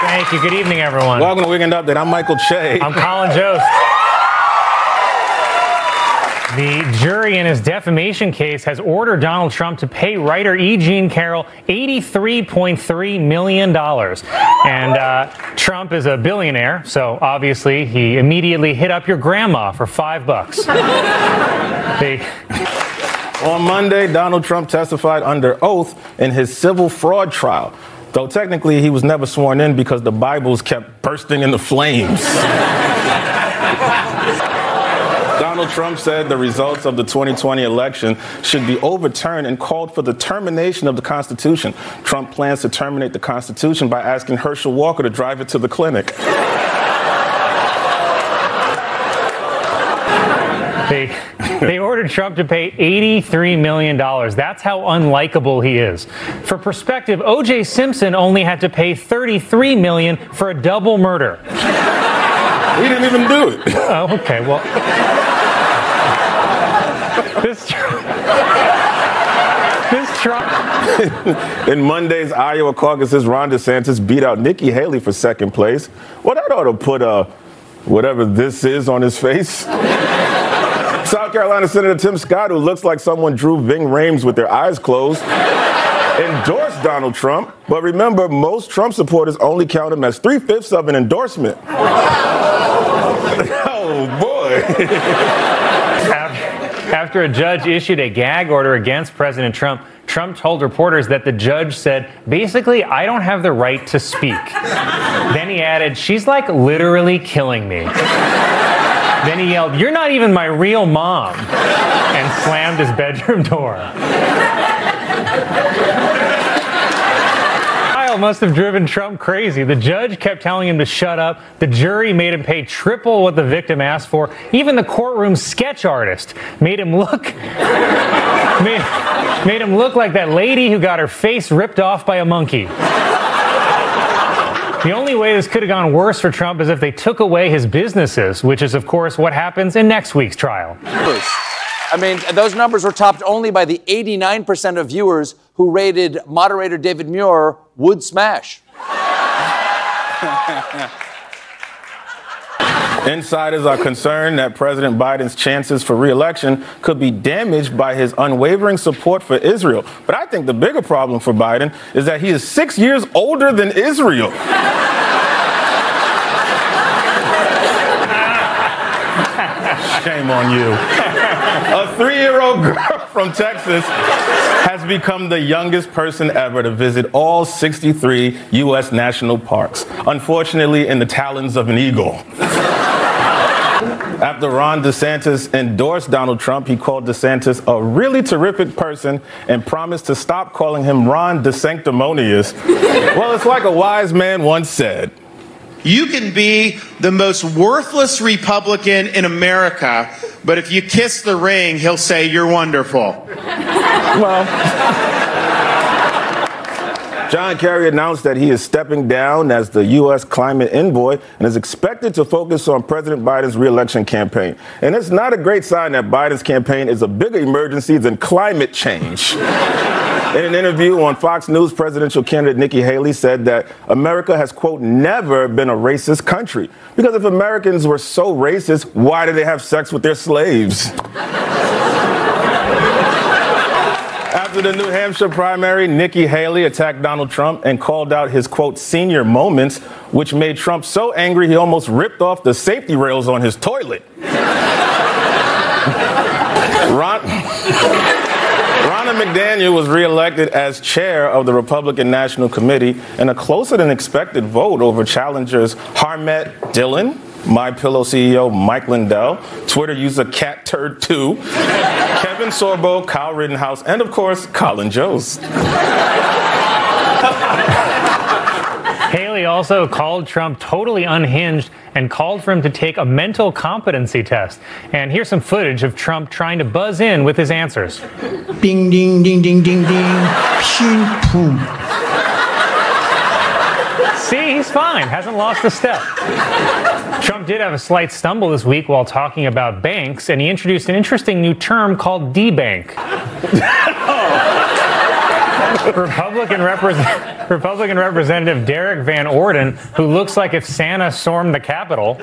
Thank you. Good evening, everyone. Welcome to Weekend Update. I'm Michael Che. I'm Colin Jost. The jury in his defamation case has ordered Donald Trump to pay writer E. Jean Carroll $83.3 million. And uh, Trump is a billionaire, so obviously he immediately hit up your grandma for five bucks. they, On Monday, Donald Trump testified under oath in his civil fraud trial. Though technically he was never sworn in because the Bibles kept bursting into flames. Donald Trump said the results of the 2020 election should be overturned and called for the termination of the Constitution. Trump plans to terminate the Constitution by asking Herschel Walker to drive it to the clinic. They, they ordered Trump to pay $83 million. That's how unlikable he is. For perspective, O.J. Simpson only had to pay 33 million for a double murder. He didn't even do it. Oh, okay. Well, this this Trump. In Monday's Iowa caucuses, Ron DeSantis beat out Nikki Haley for second place. Well, that ought to put uh, whatever this is on his face. South Carolina Senator Tim Scott, who looks like someone drew Ving Rhames with their eyes closed, endorsed Donald Trump. But remember, most Trump supporters only count him as three fifths of an endorsement. oh, boy. After a judge issued a gag order against President Trump, Trump told reporters that the judge said, basically, I don't have the right to speak. then he added, she's like literally killing me. Then he yelled, You're not even my real mom, and slammed his bedroom door. Trial must have driven Trump crazy. The judge kept telling him to shut up. The jury made him pay triple what the victim asked for. Even the courtroom sketch artist made him look made, made him look like that lady who got her face ripped off by a monkey. The only way this could have gone worse for Trump is if they took away his businesses, which is, of course, what happens in next week's trial. I mean, those numbers were topped only by the 89% of viewers who rated moderator David Muir would smash. Insiders are concerned that President Biden's chances for reelection could be damaged by his unwavering support for Israel. But I think the bigger problem for Biden is that he is six years older than Israel. Shame on you. A three year old girl from Texas has become the youngest person ever to visit all 63 U.S. national parks, unfortunately, in the talons of an eagle. After Ron DeSantis endorsed Donald Trump, he called DeSantis a really terrific person and promised to stop calling him Ron DeSanctimonious. well, it's like a wise man once said. You can be the most worthless Republican in America, but if you kiss the ring, he'll say you're wonderful. Well, John Kerry announced that he is stepping down as the U.S. climate envoy and is expected to focus on President Biden's reelection campaign. And it's not a great sign that Biden's campaign is a bigger emergency than climate change. In an interview on Fox News, presidential candidate Nikki Haley said that America has, quote, never been a racist country. Because if Americans were so racist, why did they have sex with their slaves? After the New Hampshire primary, Nikki Haley attacked Donald Trump and called out his, quote, senior moments, which made Trump so angry he almost ripped off the safety rails on his toilet. Ron. Ronna McDaniel was reelected as chair of the Republican National Committee in a closer than expected vote over challengers Harmeet Dhillon, My Pillow CEO Mike Lindell, Twitter user Cat Turd 2, Kevin Sorbo, Kyle Rittenhouse, and of course, Colin Jost. Haley also called Trump totally unhinged and called for him to take a mental competency test. And here's some footage of Trump trying to buzz in with his answers. Ding, ding, ding, ding, ding, ding. Pshin, boom. See, he's fine, hasn't lost a step. Trump did have a slight stumble this week while talking about banks, and he introduced an interesting new term called debank. Republican, represent, Republican Representative Derrick Van Orden, who looks like if Santa stormed the Capitol,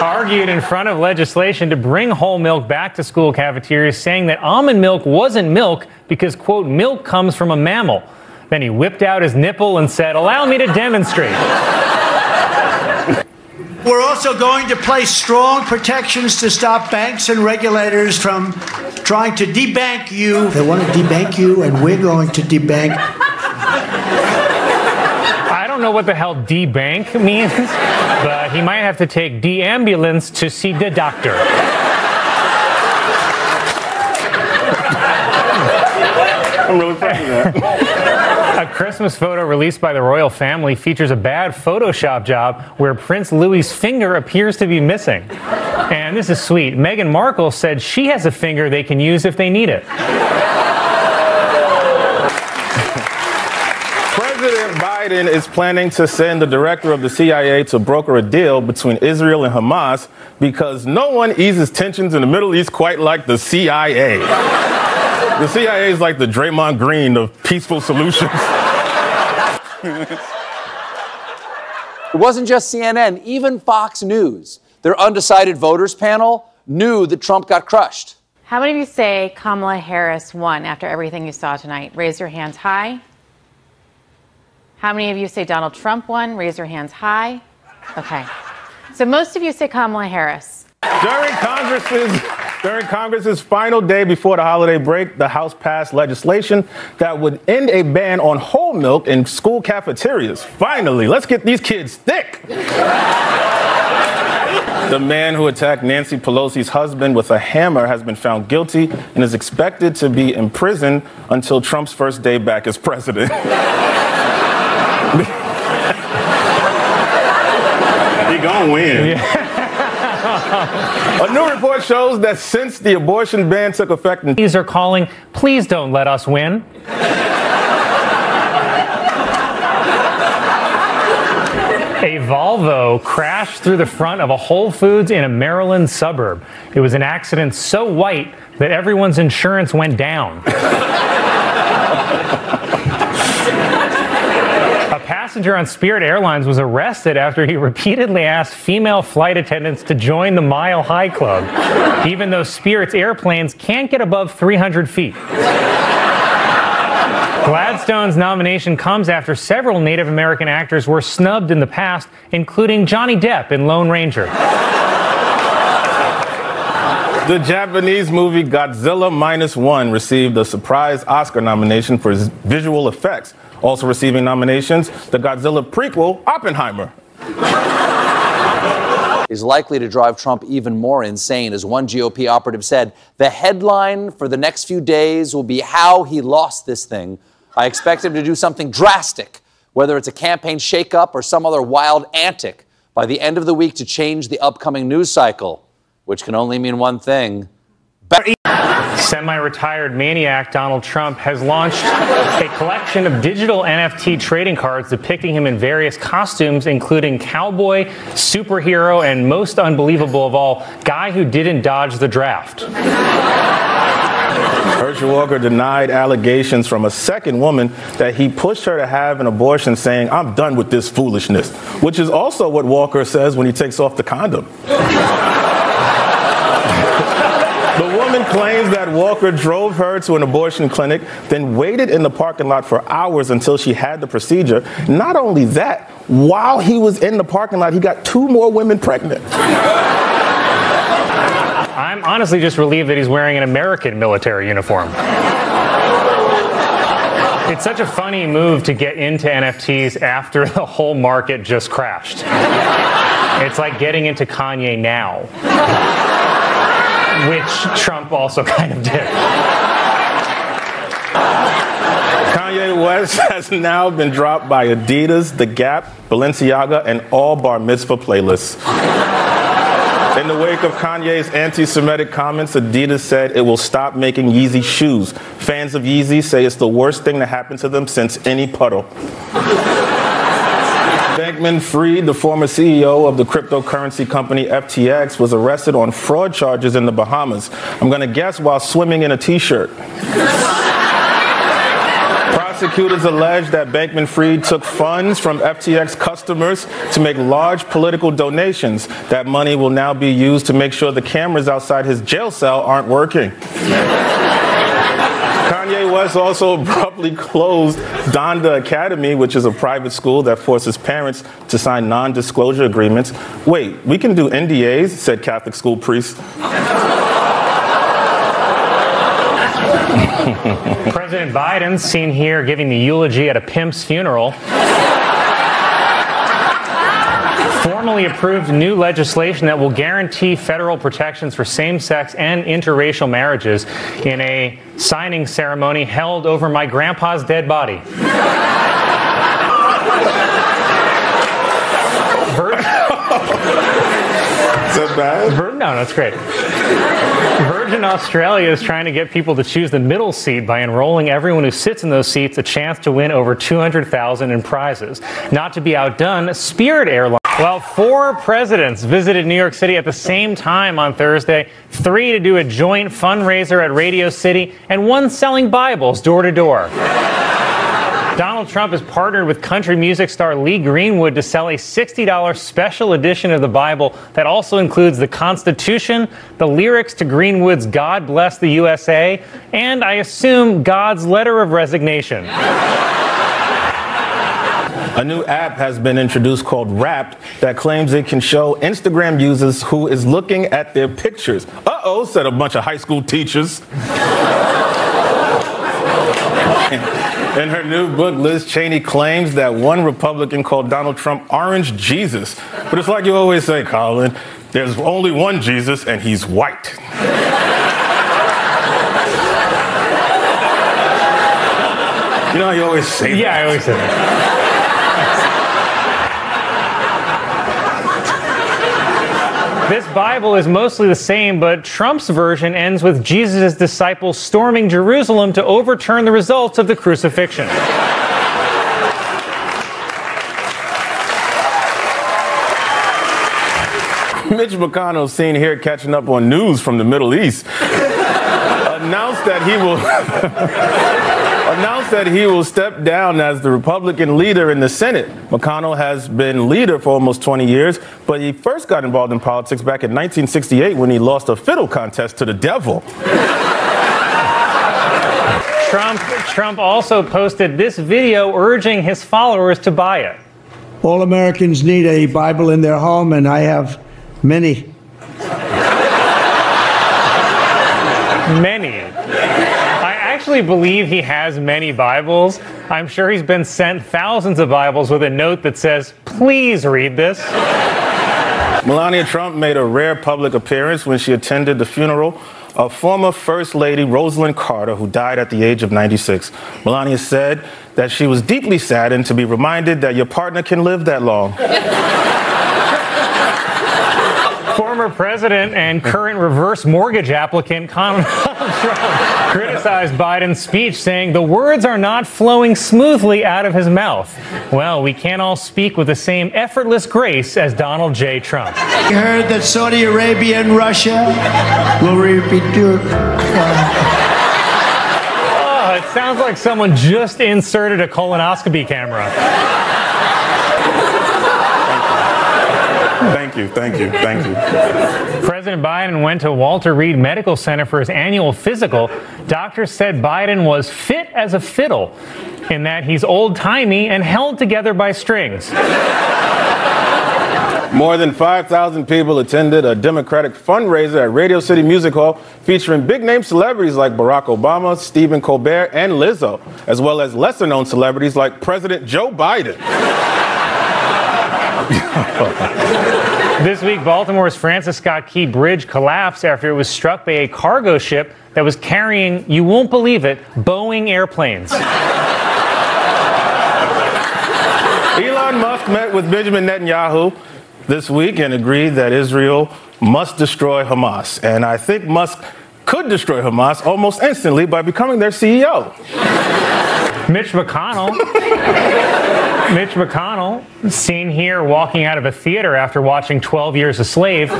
argued in front of legislation to bring whole milk back to school cafeterias, saying that almond milk wasn't milk because, quote, milk comes from a mammal. Then he whipped out his nipple and said, Allow me to demonstrate. We're also going to place strong protections to stop banks and regulators from trying to debank you. They want to debank you, and we're going to debank. I don't know what the hell debank means, but he might have to take D ambulance to see the doctor. I'm really proud of that. A Christmas photo released by the royal family features a bad Photoshop job where Prince Louis's finger appears to be missing. And this is sweet. Meghan Markle said she has a finger they can use if they need it. President Biden is planning to send the director of the CIA to broker a deal between Israel and Hamas because no one eases tensions in the Middle East quite like the CIA. The CIA is like the Draymond Green of peaceful solutions. It wasn't just CNN, even Fox News, their undecided voters panel, knew that Trump got crushed. How many of you say Kamala Harris won after everything you saw tonight? Raise your hands high. How many of you say Donald Trump won? Raise your hands high. Okay. So most of you say Kamala Harris. During Congress's during Congress's final day before the holiday break, the House passed legislation that would end a ban on whole milk in school cafeterias. Finally, let's get these kids thick. The man who attacked Nancy Pelosi's husband with a hammer has been found guilty and is expected to be in prison until Trump's first day back as president. he gonna win. A new report shows that since the abortion ban took effect in These are calling, please don't let us win. A Volvo crashed through the front of a Whole Foods in a Maryland suburb. It was an accident so white that everyone's insurance went down. A passenger on Spirit Airlines was arrested after he repeatedly asked female flight attendants to join the Mile High Club, even though Spirit's airplanes can't get above 300 feet. Gladstone's nomination comes after several Native American actors were snubbed in the past, including Johnny Depp in Lone Ranger. The Japanese movie Godzilla Minus One received a surprise Oscar nomination for visual effects. Also receiving nominations, the Godzilla prequel, Oppenheimer. Is likely to drive Trump even more insane. As one GOP operative said, the headline for the next few days will be how he lost this thing. I expect him to do something drastic, whether it's a campaign shakeup or some other wild antic, by the end of the week to change the upcoming news cycle, which can only mean one thing. Better Semi retired maniac Donald Trump has launched a collection of digital NFT trading cards depicting him in various costumes, including cowboy, superhero, and most unbelievable of all, guy who didn't dodge the draft. Herschel Walker denied allegations from a second woman that he pushed her to have an abortion, saying, I'm done with this foolishness, which is also what Walker says when he takes off the condom. Claims that Walker drove her to an abortion clinic, then waited in the parking lot for hours until she had the procedure. Not only that, while he was in the parking lot, he got two more women pregnant. I'm honestly just relieved that he's wearing an American military uniform. It's such a funny move to get into NFTs after the whole market just crashed. It's like getting into Kanye now, which Trump also kind of did. Kanye West has now been dropped by Adidas, The Gap, Balenciaga, and all bar mitzvah playlists. In the wake of Kanye's anti Semitic comments, Adidas said it will stop making Yeezy shoes. Fans of Yeezy say it's the worst thing to happen to them since any puddle. Bankman Fried, the former CEO of the cryptocurrency company FTX, was arrested on fraud charges in the Bahamas. I'm going to guess while swimming in a t shirt. Prosecutors allege that Bankman Fried took funds from FTX customers to make large political donations. That money will now be used to make sure the cameras outside his jail cell aren't working. Kanye West also abruptly closed Donda Academy, which is a private school that forces parents to sign non disclosure agreements. Wait, we can do NDAs, said Catholic school priest. President Biden seen here giving the eulogy at a pimp's funeral. Formally approved new legislation that will guarantee federal protections for same sex and interracial marriages in a signing ceremony held over my grandpa's dead body. Is that bad? Vir- no, that's great. Virgin Australia is trying to get people to choose the middle seat by enrolling everyone who sits in those seats a chance to win over 200,000 in prizes. Not to be outdone, Spirit Airlines. Well, four presidents visited New York City at the same time on Thursday, three to do a joint fundraiser at Radio City, and one selling Bibles door to door. Donald Trump has partnered with country music star Lee Greenwood to sell a $60 special edition of the Bible that also includes the Constitution, the lyrics to Greenwood's God Bless the USA, and I assume God's letter of resignation. A new app has been introduced called Wrapped that claims it can show Instagram users who is looking at their pictures. Uh oh, said a bunch of high school teachers. In her new book, Liz Cheney claims that one Republican called Donald Trump Orange Jesus. But it's like you always say, Colin, there's only one Jesus and he's white. You know how you always say that. Yeah, I always say that. This Bible is mostly the same, but Trump's version ends with Jesus' disciples storming Jerusalem to overturn the results of the crucifixion. Mitch McConnell, seen here catching up on news from the Middle East, announced that he will announced that he will step down as the Republican leader in the Senate. McConnell has been leader for almost 20 years, but he first got involved in politics back in 1968 when he lost a fiddle contest to the devil. Trump, Trump also posted this video urging his followers to buy it. All Americans need a Bible in their home, and I have many. Many. I actually believe he has many Bibles. I'm sure he's been sent thousands of Bibles with a note that says, please read this. Melania Trump made a rare public appearance when she attended the funeral of former First Lady Rosalynn Carter, who died at the age of 96. Melania said that she was deeply saddened to be reminded that your partner can live that long. Former president and current reverse mortgage applicant criticized Biden's speech, saying the words are not flowing smoothly out of his mouth. Well, we can't all speak with the same effortless grace as Donald J. Trump. You heard that Saudi Arabia and Russia will repeat. Oh, it sounds like someone just inserted a colonoscopy camera. Thank you, thank you, thank you. President Biden went to Walter Reed Medical Center for his annual physical. Doctors said Biden was fit as a fiddle, in that he's old timey and held together by strings. More than 5,000 people attended a Democratic fundraiser at Radio City Music Hall featuring big name celebrities like Barack Obama, Stephen Colbert, and Lizzo, as well as lesser known celebrities like President Joe Biden. This week, Baltimore's Francis Scott Key Bridge collapsed after it was struck by a cargo ship that was carrying, you won't believe it, Boeing airplanes. Elon Musk met with Benjamin Netanyahu this week and agreed that Israel must destroy Hamas. And I think Musk could destroy Hamas almost instantly by becoming their CEO. Mitch McConnell. Mitch McConnell, seen here walking out of a theater after watching 12 Years a Slave.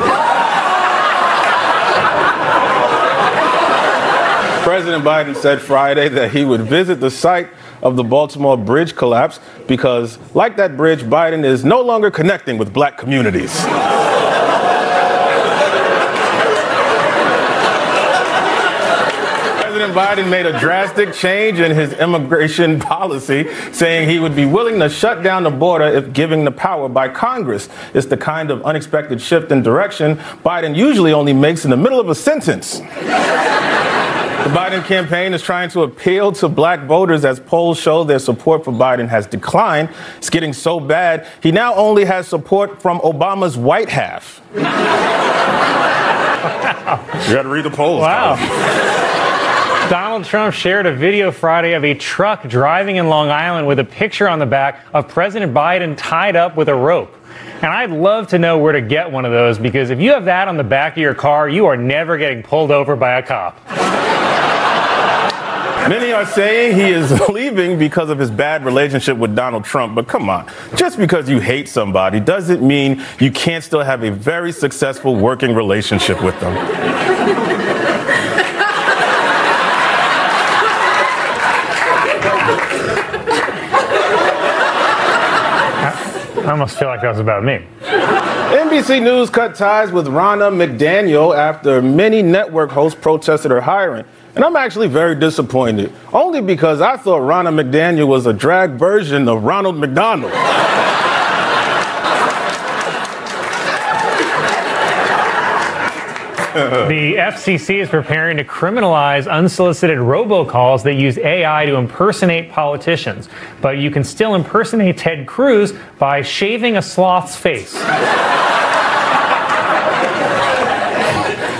President Biden said Friday that he would visit the site of the Baltimore bridge collapse because, like that bridge, Biden is no longer connecting with black communities. President Biden made a drastic change in his immigration policy, saying he would be willing to shut down the border if given the power by Congress. It's the kind of unexpected shift in direction Biden usually only makes in the middle of a sentence. The Biden campaign is trying to appeal to black voters as polls show their support for Biden has declined. It's getting so bad, he now only has support from Obama's white half. you got to read the polls. Wow. Donald Trump shared a video Friday of a truck driving in Long Island with a picture on the back of President Biden tied up with a rope. And I'd love to know where to get one of those because if you have that on the back of your car, you are never getting pulled over by a cop. Many are saying he is leaving because of his bad relationship with Donald Trump. But come on, just because you hate somebody doesn't mean you can't still have a very successful working relationship with them. Almost feel like that was about me. NBC News cut ties with Ronna McDaniel after many network hosts protested her hiring. And I'm actually very disappointed, only because I thought Ronna McDaniel was a drag version of Ronald McDonald. the FCC is preparing to criminalize unsolicited robocalls that use AI to impersonate politicians. But you can still impersonate Ted Cruz by shaving a sloth's face.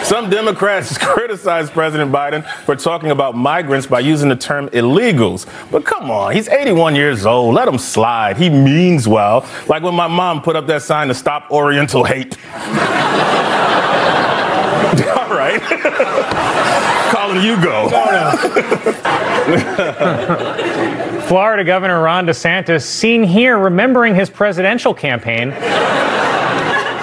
Some Democrats criticize President Biden for talking about migrants by using the term illegals. But come on, he's 81 years old. Let him slide. He means well. Like when my mom put up that sign to stop Oriental hate. Right. Calling you go. Florida Governor Ron DeSantis, seen here remembering his presidential campaign,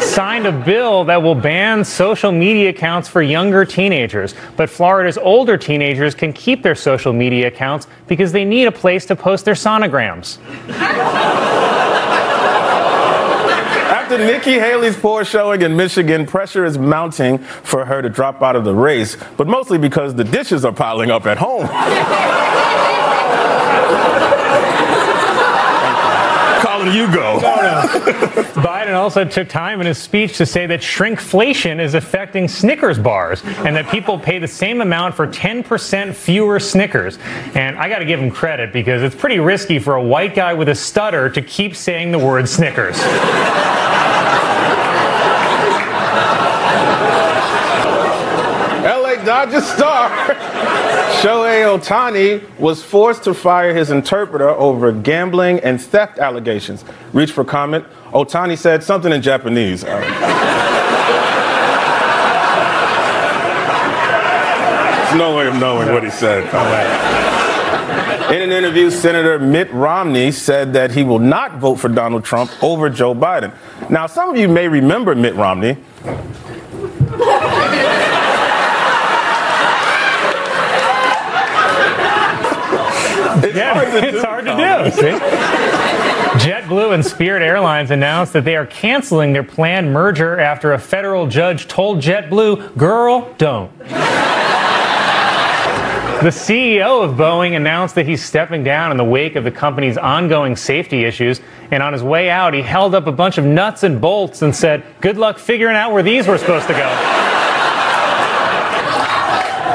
signed a bill that will ban social media accounts for younger teenagers. But Florida's older teenagers can keep their social media accounts because they need a place to post their sonograms. After Nikki Haley's poor showing in Michigan, pressure is mounting for her to drop out of the race, but mostly because the dishes are piling up at home. Calling you go. Biden also took time in his speech to say that shrinkflation is affecting Snickers bars and that people pay the same amount for 10% fewer Snickers. And I got to give him credit because it's pretty risky for a white guy with a stutter to keep saying the word Snickers. LA Dodgers star Shohei Ohtani was forced to fire his interpreter over gambling and theft allegations. Reach for comment. Ohtani said something in Japanese. Uh, There's no way of knowing what he said. In an interview, Senator Mitt Romney said that he will not vote for Donald Trump over Joe Biden. Now, some of you may remember Mitt Romney. hard it's hard to do. See? JetBlue and Spirit Airlines announced that they are canceling their planned merger after a federal judge told JetBlue, girl, don't. The CEO of Boeing announced that he's stepping down in the wake of the company's ongoing safety issues. And on his way out, he held up a bunch of nuts and bolts and said, Good luck figuring out where these were supposed to go.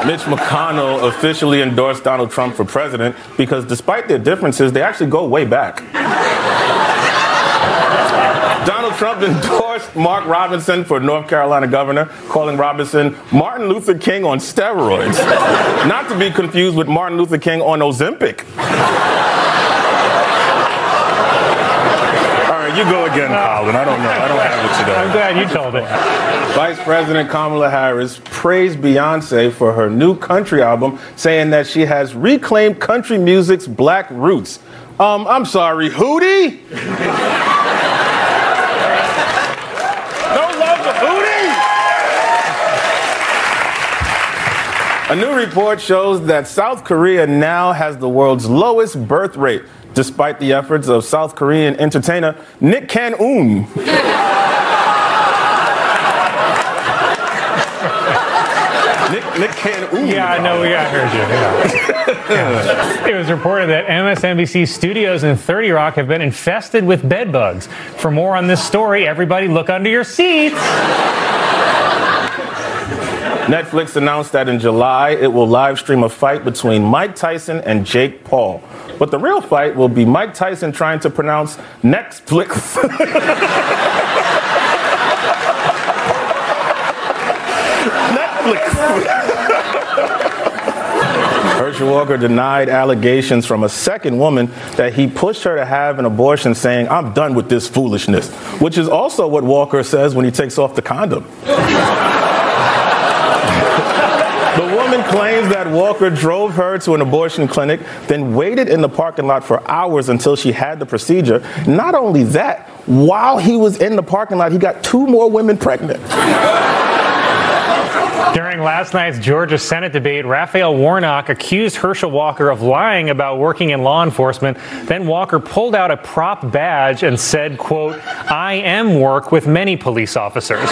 Mitch McConnell officially endorsed Donald Trump for president because despite their differences, they actually go way back. Donald Trump endorsed Mark Robinson for North Carolina governor, calling Robinson Martin Luther King on steroids. Not to be confused with Martin Luther King on Ozempic. All right, you go again, Colin. I don't know. I don't have it today. I'm glad you told it. Vice President Kamala Harris praised Beyonce for her new country album, saying that she has reclaimed country music's black roots. Um, I'm sorry, Hootie? no love for Hootie? A new report shows that South Korea now has the world's lowest birth rate, despite the efforts of South Korean entertainer Nick Can-un. Nick, Nick Can-un. Yeah, no, we I heard you. Yeah. Yeah. It was reported that MSNBC studios in 30 Rock have been infested with bedbugs. For more on this story, everybody look under your seats. Netflix announced that in July it will live stream a fight between Mike Tyson and Jake Paul. But the real fight will be Mike Tyson trying to pronounce Netflix. Netflix. Herschel Walker denied allegations from a second woman that he pushed her to have an abortion, saying, I'm done with this foolishness, which is also what Walker says when he takes off the condom. Claims that Walker drove her to an abortion clinic, then waited in the parking lot for hours until she had the procedure. Not only that, while he was in the parking lot, he got two more women pregnant. During last night's Georgia Senate debate, Raphael Warnock accused Herschel Walker of lying about working in law enforcement. Then Walker pulled out a prop badge and said, quote, I am work with many police officers.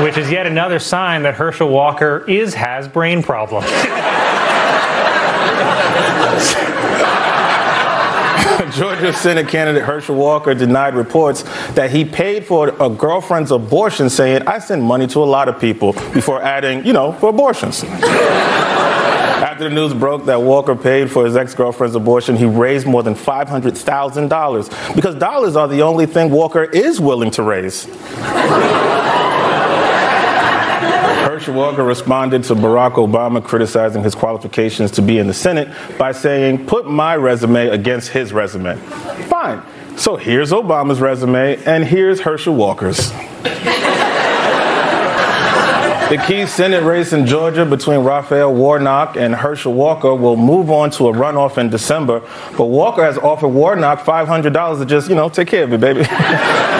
Which is yet another sign that Herschel Walker is has brain problems. Georgia Senate candidate Herschel Walker denied reports that he paid for a girlfriend's abortion, saying, I send money to a lot of people, before adding, you know, for abortions. After the news broke that Walker paid for his ex girlfriend's abortion, he raised more than $500,000 because dollars are the only thing Walker is willing to raise. Herschel Walker responded to Barack Obama criticizing his qualifications to be in the Senate by saying, Put my resume against his resume. Fine. So here's Obama's resume, and here's Herschel Walker's. The key Senate race in Georgia between Raphael Warnock and Herschel Walker will move on to a runoff in December, but Walker has offered Warnock $500 to just, you know, take care of it, baby.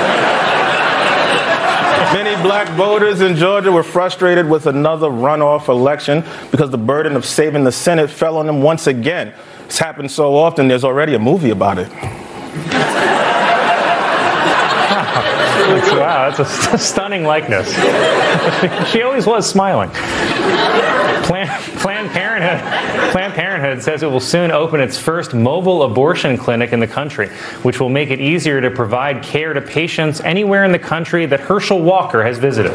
Black voters in Georgia were frustrated with another runoff election because the burden of saving the Senate fell on them once again. It's happened so often, there's already a movie about it. wow, that's a st- stunning likeness. she always was smiling. Planned, Planned, Parenthood, Planned Parenthood says it will soon open its first mobile abortion clinic in the country, which will make it easier to provide care to patients anywhere in the country that Herschel Walker has visited.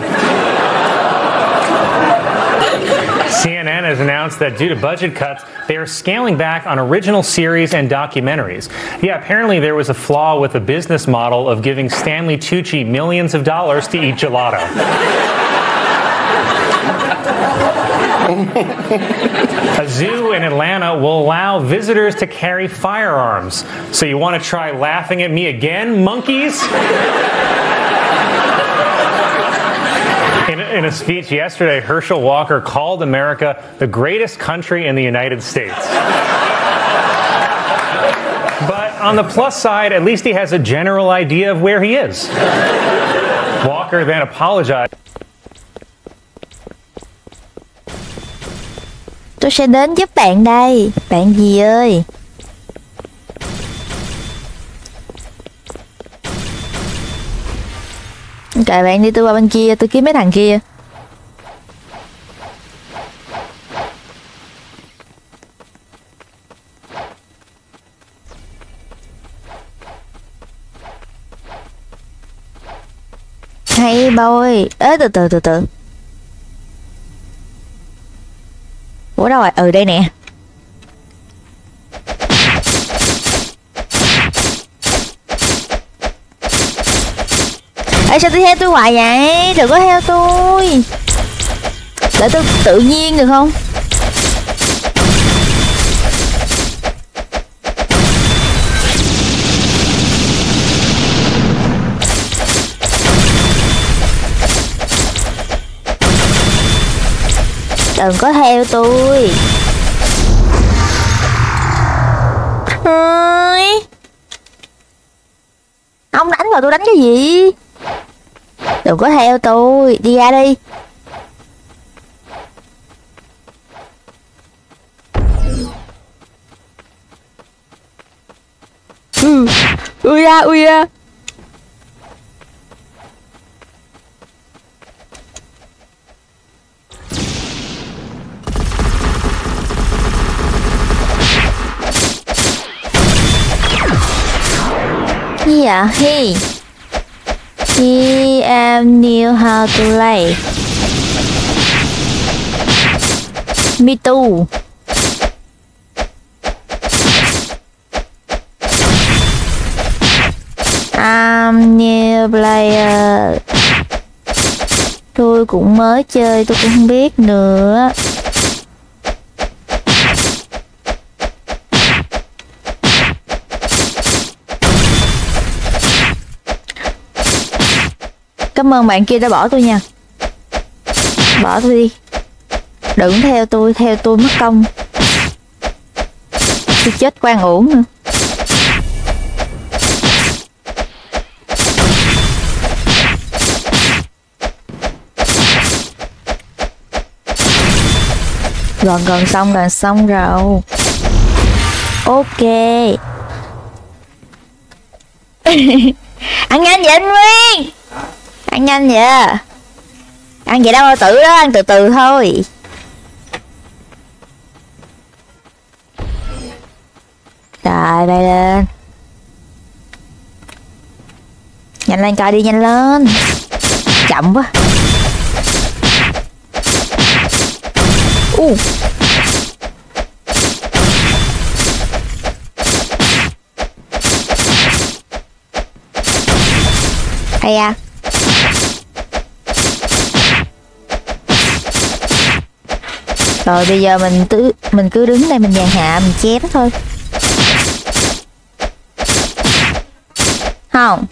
CNN has announced that due to budget cuts, they are scaling back on original series and documentaries. Yeah, apparently there was a flaw with the business model of giving Stanley Tucci millions of dollars to eat gelato. A zoo in Atlanta will allow visitors to carry firearms. So you want to try laughing at me again, monkeys? In, a speech yesterday, Herschel Walker called America the greatest country in the United States. but on the plus side, at least he has a general idea of where he is. Walker then apologized. Tôi sẽ đến giúp bạn đây. Bạn gì ơi? Kệ bạn đi, tôi qua bên kia, Tôi kiếm mấy thằng kia Hay boy Ê, từ từ từ từ Ủa đâu rồi? Ừ đây nè. Ê, sao tôi theo tôi hoài vậy? Đừng có theo tôi. Để tôi tự nhiên được không? Đừng có theo tôi. Thôi, Ông đánh rồi tôi đánh cái gì? Đừng có theo tôi. Đi ra đi. Ừ. Ui da, ui da. Gì ạ. He he um, knew how to play. Me too. I'm new player. Tôi cũng mới chơi tôi cũng không biết nữa Cảm ơn bạn kia đã bỏ tôi nha. Bỏ tôi đi. Đừng theo tôi, theo tôi mất công. Tôi chết quan uổng nữa. Gần gần xong gần xong rồi. Ok. Ăn nhanh vậy anh Nguyên! Ăn nhanh vậy? Ăn vậy đâu mà tự đó, Ăn từ từ thôi. Rồi bay lên. Nhanh lên, coi đi, nhanh lên. Chậm quá. U. Hay à? Rồi bây giờ mình cứ mình cứ đứng đây mình nhàn hạ, mình chém thôi. Không.